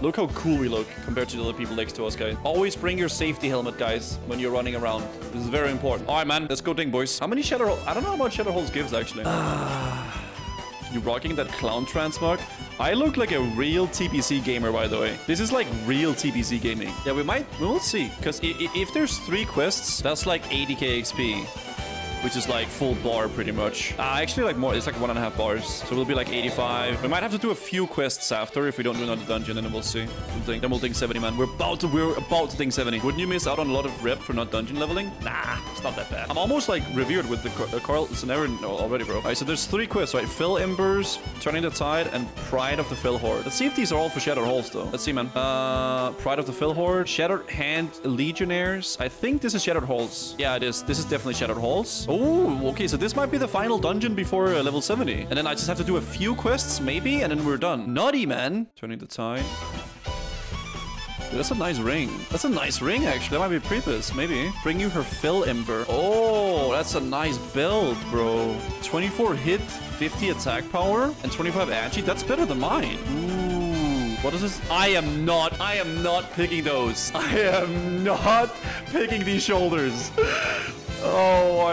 Look how cool we look compared to the other people next to us, guys. Always bring your safety helmet, guys, when you're running around. This is very important. All right, man. Let's go ding, boys. How many shatter... I don't know how much Shatter Halls gives, actually. you rocking that clown transmog? I look like a real TBC gamer, by the way. This is like real TBC gaming. Yeah, we might... We will see. Because if there's three quests, that's like 80k XP which is like full bar pretty much. Uh, actually, like more, it's like one and a half bars. So we'll be like 85. We might have to do a few quests after if we don't do another dungeon, and then we'll see. We'll ding, then we'll ding 70, man. We're about to, we're about to ding 70. Wouldn't you miss out on a lot of rep for not dungeon leveling? Nah, it's not that bad. I'm almost like revered with the, the Carl scenario already, bro. All right, so there's three quests, right? Fel Embers, Turning the Tide, and Pride of the Fel Horde. Let's see if these are all for Shattered Halls, though. Let's see, man. Uh, Pride of the Fel Horde, Shattered Hand Legionnaires. I think this is Shattered Halls. Yeah, it is. This is definitely Shattered Halls. Oh, okay, so this might be the final dungeon before uh, level 70. And then I just have to do a few quests, maybe, and then we're done. Naughty, man. Turning the tide. Dude, that's a nice ring. That's a nice ring, actually. That might be pre-BiS, maybe. Bring you her Fel Ember. Oh, that's a nice build, bro. 24 hit, 50 attack power, and 25 agi. That's better than mine. Ooh. What is this? I am not, I am not picking those. I am not picking these shoulders.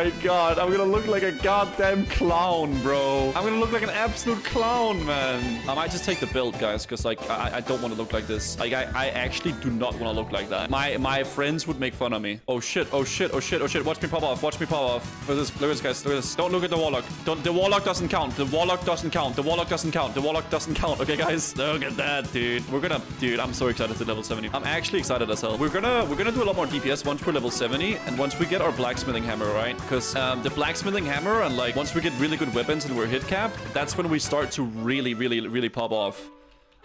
My god, I'm gonna look like a goddamn clown, bro. I'm gonna look like an absolute clown, man. I might just take the build, guys, because, like, I, I don't want to look like this. Like, I, I actually do not want to look like that. My my friends would make fun of me. Oh, shit, oh, shit, oh, shit, oh, shit. Watch me pop off, watch me pop off. Look at this, look at this, guys, look at this. Don't look at the Warlock. Don't, the Warlock doesn't count. The Warlock doesn't count. The Warlock doesn't count. The Warlock doesn't count. Okay, guys? Look at that, dude. We're gonna, dude, I'm so excited to level 70. I'm actually excited as hell. We're gonna, we're gonna do a lot more DPS once we're level 70, and once we get our blacksmithing hammer, right? Because um, the blacksmithing hammer and like once we get really good weapons and we're hit capped, that's when we start to really, really, really pop off.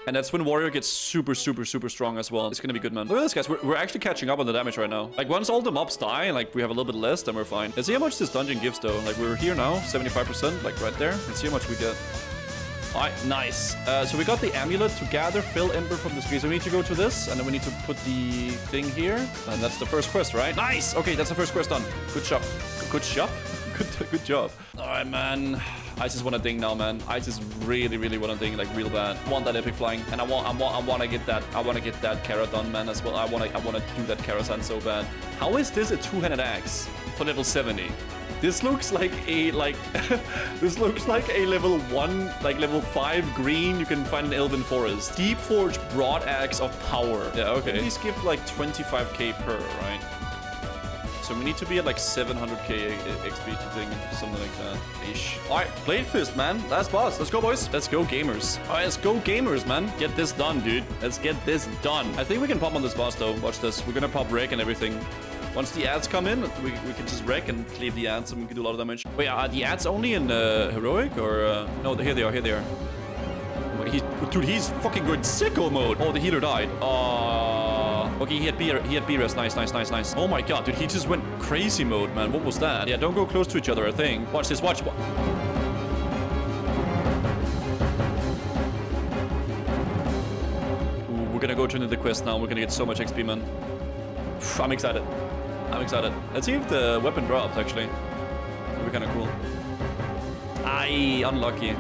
And that's when Warrior gets super, super, super strong as well. It's gonna be good, man. Look at this, guys. We're, we're actually catching up on the damage right now. Like, once all the mobs die like, we have a little bit less, then we're fine. Let's see how much this dungeon gives, though. Like, we're here now, 75%, like, right there. Let's see how much we get. All right, nice. Uh, so we got the amulet to gather Fel Ember from the screen. So we need to go to this, and then we need to put the thing here. And that's the first quest, right? Nice! Okay, that's the first quest done. Good job. Good job? Good, good job. All right, man. I just want to ding now, man. I just really, really want to ding, like, real bad. Want that epic flying, and I want, I want, I want to get that. I want to get that Kara done, man, as well. I want to, I want to do that Karazhan so bad. How is this a two-handed axe for level 70? This looks like a, like, this looks like a level 1, like level 5 green you can find in Elwynn Forest. Deep Forge Broad Axe of Power. Yeah, okay. These give like 25k per, right? So we need to be at like 700k XP to ding something like that. Ish. Alright, Bladefist, man. Last boss. Let's go, boys. Let's go, gamers. Alright, let's go, gamers, man. Get this done, dude. Let's get this done. I think we can pop on this boss, though. Watch this. We're gonna pop Wreck and everything. Once the ads come in, we, we can just wreck and cleave the ads and we can do a lot of damage. Wait, are the ads only in uh, Heroic or... Uh... No, here they are, here they are. Wait, he's, dude, he's fucking good sicko mode. Oh, the healer died. Uh, okay, he had B he had B rest. Nice, nice, nice, nice. Oh my god, dude, he just went crazy mode, man. What was that? Yeah, don't go close to each other, I think. Watch this, watch. Ooh, we're gonna go to the quest now. We're gonna get so much XP, man. I'm excited. I'm excited. Let's see if the weapon drops, actually. That'd be kind of cool. Aye, unlucky.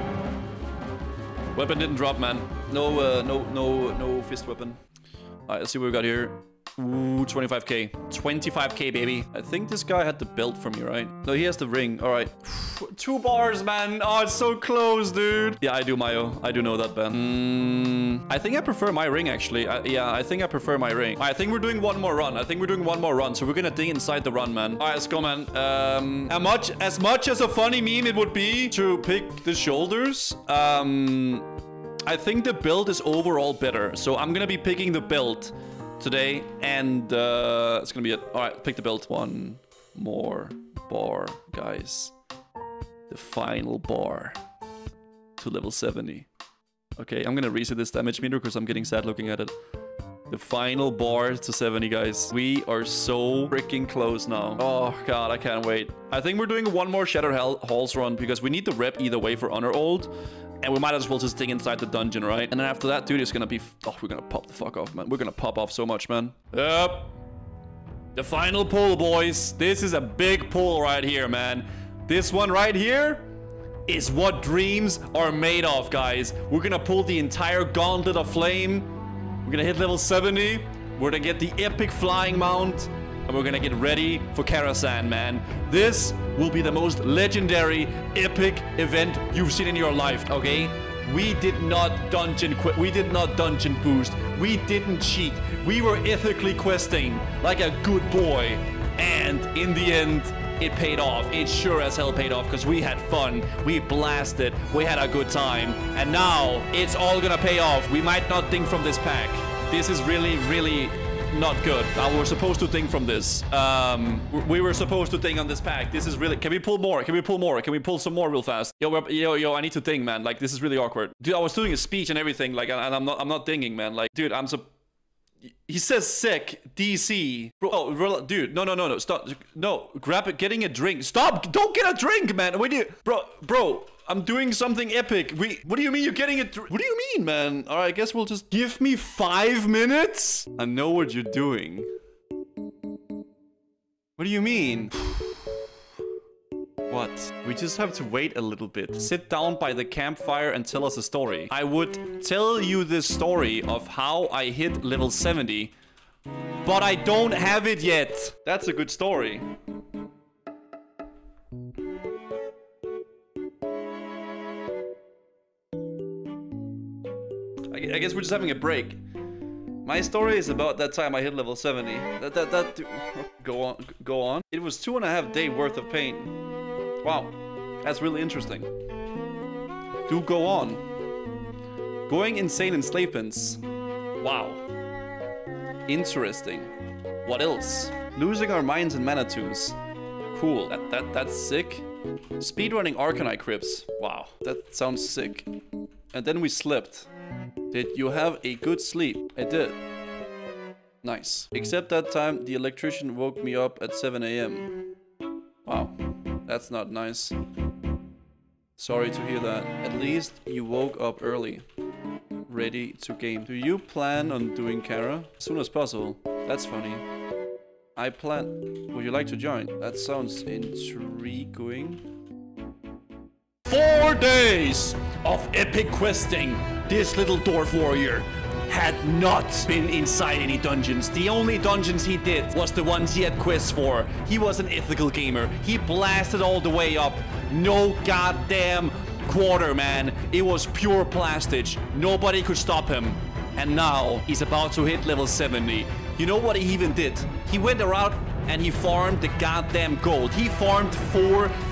Weapon didn't drop, man. No, uh, no, no, no fist weapon. All right, let's see what we got here. Ooh, 25k. 25k, baby. I think this guy had the belt from me, right? No, he has the ring. All right. Two bars, man. Oh, it's so close, dude. Yeah, I do, Mayo. I do know that, Ben. Mm, I think I prefer my ring, actually. I, yeah, I think I prefer my ring. I think we're doing one more run. I think we're doing one more run. So we're gonna dig inside the run, man. All right, let's go, man. Um, as much, as much as a funny meme it would be to pick the shoulders, um, I think the build is overall better. So I'm gonna be picking the build today, and uh, it's gonna be it. All right, pick the build. One more bar, guys. The final bar to level 70. Okay, I'm gonna reset this damage meter because I'm getting sad looking at it. The final bar to 70, guys. We are so freaking close now. Oh, God, I can't wait. I think we're doing one more Shatter Halls run because we need the rep either way for Honor Hold. And we might as well just dig inside the dungeon, right? And then after that, dude, it's gonna be... Oh, we're gonna pop the fuck off, man. We're gonna pop off so much, man. Yep. The final pull, boys. This is a big pull right here, man. This one right here is what dreams are made of, guys. We're gonna pull the entire gauntlet of flame. We're gonna hit level 70. We're gonna get the epic flying mount. And we're gonna get ready for Karazhan, man. This will be the most legendary, epic event you've seen in your life, okay? We did not dungeon quit. We did not dungeon boost. We didn't cheat. We were ethically questing like a good boy. And in the end, it paid off. It sure as hell paid off because we had fun. We blasted. We had a good time. And now it's all gonna pay off. We might not ding from this pack. This is really, really not good. Uh, we're supposed to ding from this. Um, we were supposed to ding on this pack. This is really... Can we pull more? Can we pull more? Can we pull some more real fast? Yo, yo, yo, I need to ding, man. Like, this is really awkward. Dude, I was doing a speech and everything, like, and I'm not, I'm not dinging, man. Like, dude, I'm so... He says sick, DC. Bro, oh, dude, no, no, no, no, stop. No, grab it, getting a drink. Stop, don't get a drink, man. We do. Bro, bro, I'm doing something epic. We, what do you mean you're getting it? What do you mean, man? All right, I guess we'll just give me five minutes. I know what you're doing. What do you mean? What? We just have to wait a little bit. Sit down by the campfire and tell us a story. I would tell you this story of how I hit level 70, but I don't have it yet. That's a good story. I guess we're just having a break. My story is about that time I hit level 70. That, that, that, go on, go on. It was two and a half day worth of pain. Wow, that's really interesting. Do go on. Going insane in slave pens. Wow. Interesting. What else? Losing our minds in mana tombs. Cool. That, that, that's sick. Speedrunning Auchenai crypts. Wow, that sounds sick. And then we slipped. Did you have a good sleep? I did. Nice. Except that time the electrician woke me up at 7 a.m. Wow, that's not nice. Sorry to hear that. At least you woke up early. Ready to game. Do you plan on doing Kara? As soon as possible. That's funny. I plan... Would you like to join? That sounds intriguing. Four days of epic questing this little dwarf warrior had not been inside any dungeons. The only dungeons he did was the ones he had quests for. He was an ethical gamer. He blasted all the way up. No goddamn quarter, man. It was pure plastic. Nobody could stop him. And now he's about to hit level 70. You know what he even did? He went around and he farmed the goddamn gold. He farmed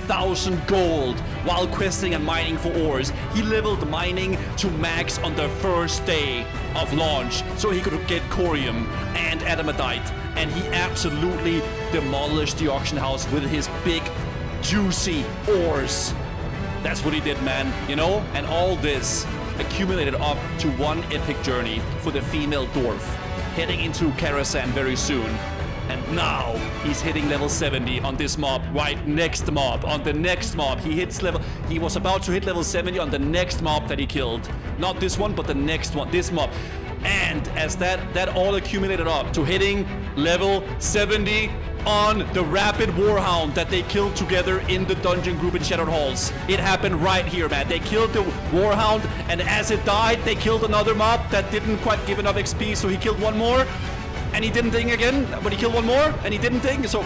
4,000 gold while questing and mining for ores. He leveled mining to max on the first day of launch so he could get khorium and adamantite. And he absolutely demolished the auction house with his big, juicy ores. That's what he did, man. You know? And all this accumulated up to one epic journey for the female dwarf, heading into Karazhan very soon. And now he's hitting level 70 on this mob, right next mob, on the next mob. He hits level, he was about to hit level 70 on the next mob that he killed. Not this one, but the next one, this mob. And as that, that all accumulated up to hitting level 70 on the Rabid Warhound that they killed together in the dungeon group in Shattered Halls. It happened right here, man. They killed the Warhound, and as it died, they killed another mob that didn't quite give enough XP, so he killed one more and he didn't ding again, but he killed one more, and he didn't ding, so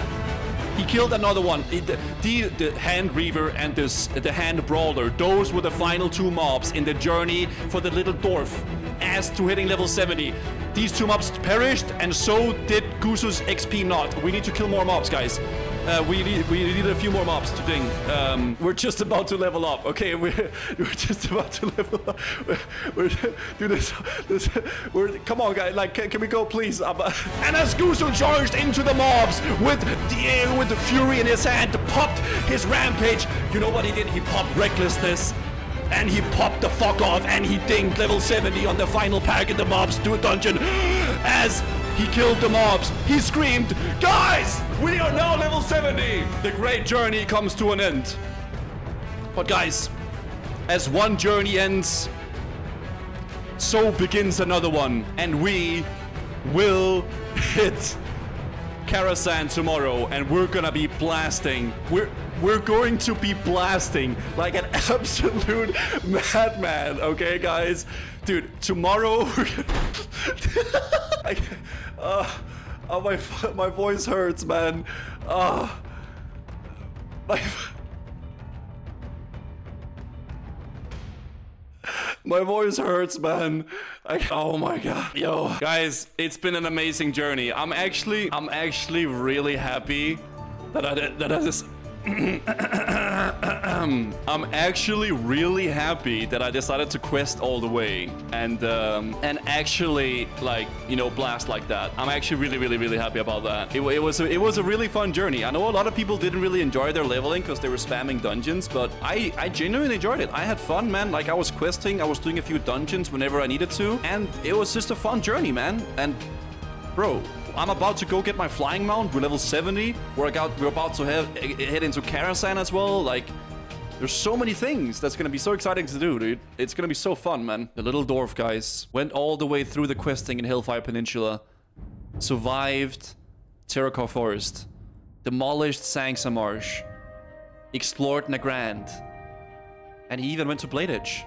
he killed another one. The, the, the, Hand Reaver and this, the Hand Brawler, those were the final two mobs in the journey for the little dwarf. As to hitting level 70, these two mobs perished, and so did Guzu's XP not. We need to kill more mobs, guys. Uh, we need we need a few more mobs to ding. Um, we're just about to level up. Okay, we're we're just about to level up. We're, we're do this. this we're come on, guys. Like, can, can we go, please? Um, and as Guzu charged into the mobs with the with the fury in his hand, popped his rampage. You know what he did? He popped recklessness and he popped the fuck off and he dinged level 70 on the final pack in the mobs to a dungeon as he killed the mobs. He screamed, Guys, we are now level 70. The great journey comes to an end. But guys, as one journey ends, so begins another one. And we will hit Karazhan tomorrow, and we're gonna be blasting. We're we're going to be blasting like an absolute madman. Okay, guys, dude. Tomorrow, I, uh, oh, my my voice hurts, man. Uh, my. My voice hurts, man. I, oh my god. Yo. Guys, it's been an amazing journey. I'm actually, I'm actually really happy that I, that I just... I'm actually really happy that I decided to quest all the way and um, and actually like you know blast like that. I'm actually really really really happy about that. It, it was a, it was a really fun journey. I know a lot of people didn't really enjoy their leveling because they were spamming dungeons, but I I genuinely enjoyed it. I had fun, man. Like I was questing, I was doing a few dungeons whenever I needed to, and it was just a fun journey, man. And bro, I'm about to go get my flying mount. We're level 70. We're, got, we're about to have, head into Karazhan as well. Like, there's so many things that's gonna be so exciting to do, dude. It's gonna be so fun, man. The little dwarf guys went all the way through the questing in Hellfire Peninsula, survived Terokkar Forest, demolished Zangarmarsh, explored Nagrand, and he even went to Blade Edge.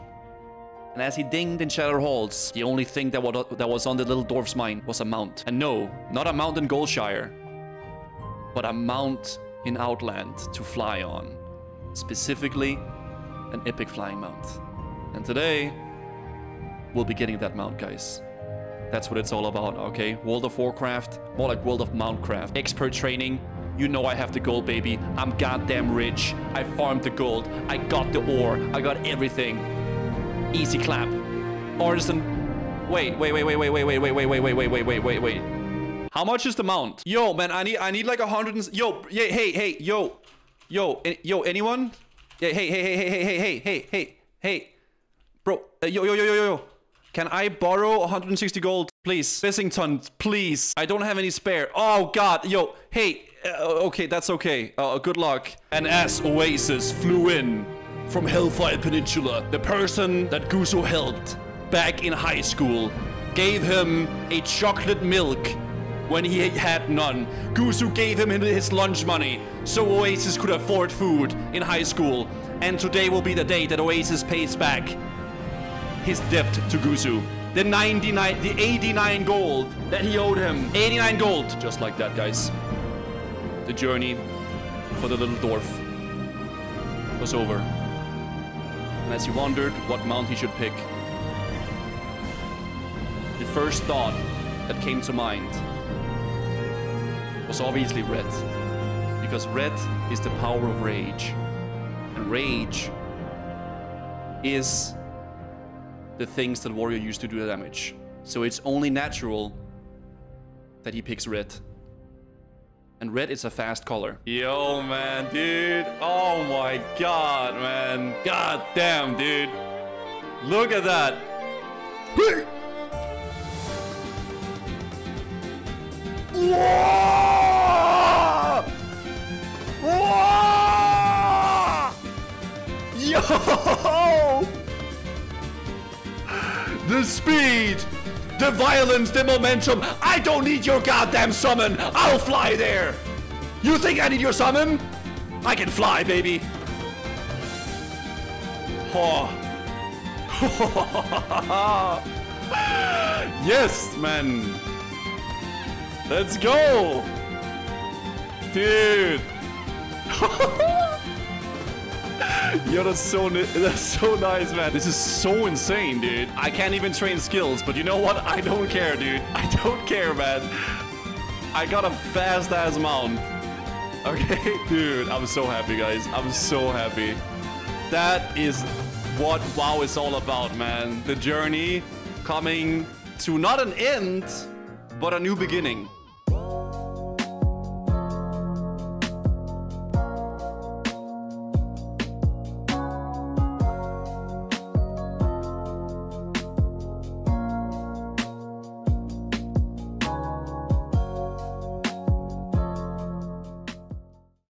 And as he dinged in Shadow Halls, the only thing that, that was on the little dwarf's mind was a mount. And no, not a mount in Goldshire, but a mount in Outland to fly on. Specifically, an epic flying mount. And today, we'll be getting that mount, guys. That's what it's all about, okay? World of Warcraft, more like World of Mountcraft. Expert training, you know I have the gold, baby. I'm goddamn rich. I farmed the gold. I got the ore. I got everything. Easy clap. Artisan. Wait, wait, wait, wait, wait, wait, wait, wait, wait, wait, wait, wait, wait, wait, wait, wait. How much is the mount? Yo, man, I need, I need like a hundred and... Yo, yeah, hey, hey, yo. Yo, yo, anyone? Yeah, hey, hey, hey, hey, hey, hey, hey, hey, hey, hey. Bro, uh, yo, yo, yo, yo, yo. Can I borrow 160 gold, please? Bissington, please. I don't have any spare. Oh, God. Yo, hey. Uh, okay, that's okay. Uh, good luck. And as Oasis flew in from Hellfire Peninsula, the person that Guzu helped back in high school gave him a chocolate milk when he had none. Guzu gave him his lunch money so Oasis could afford food in high school. And today will be the day that Oasis pays back his debt to Guzu. The 99, the 89 gold that he owed him. 89 gold. Just like that, guys. The journey for the little dwarf was over. And as he wondered what mount he should pick, the first thought that came to mind was obviously red. Because red is the power of rage. And rage is the things that warrior used to do the damage. So it's only natural that he picks red. And red is a fast color. Yo, man, dude. Oh my god, man. God damn, dude. Look at that. Violence, the momentum. I don't need your goddamn summon. I'll fly there. You think I need your summon? I can fly, baby. Oh. yes, man. Let's go. Dude. Yo, that's so that's so nice, man. This is so insane, dude. I can't even train skills, but you know what? I don't care, dude. I don't care, man. I got a fast-ass mount. Okay? Dude, I'm so happy, guys. I'm so happy. That is what WoW is all about, man. The journey coming to not an end, but a new beginning.